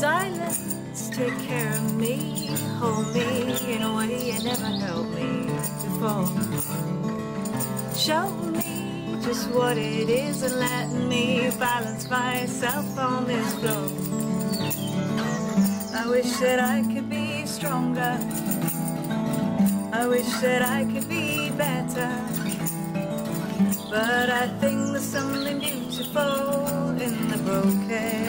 Silence, take care of me, hold me in a way you never held me before. Show me just what it is and let me balance myself on this floor. I wish that I could be stronger. I wish that I could be better. But I think there's something beautiful in the broken.